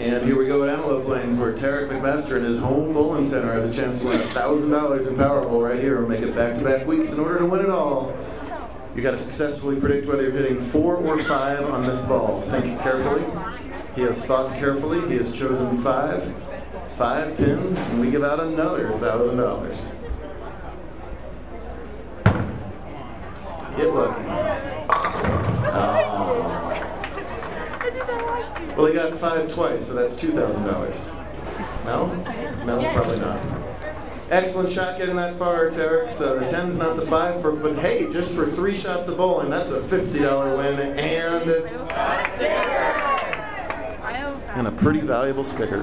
And here we go at Antelope Plains, where Tarik McMaster in his home bowling center has a chance to win $1,000 in PowerBowl right here and make it back-to-back weeks. In order to win it all, you got to successfully predict whether you're hitting four or five on this ball. Think carefully. He has thought carefully. He has chosen five. Five pins, and we give out another $1,000. Get lucky. Well, he got five twice, so that's two thousand dollars. No? No, probably not. Excellent shot getting that far, Tarik. So the ten's not the five, for, but hey, just for three shots of bowling, that's a fifty dollar win and and a pretty valuable sticker.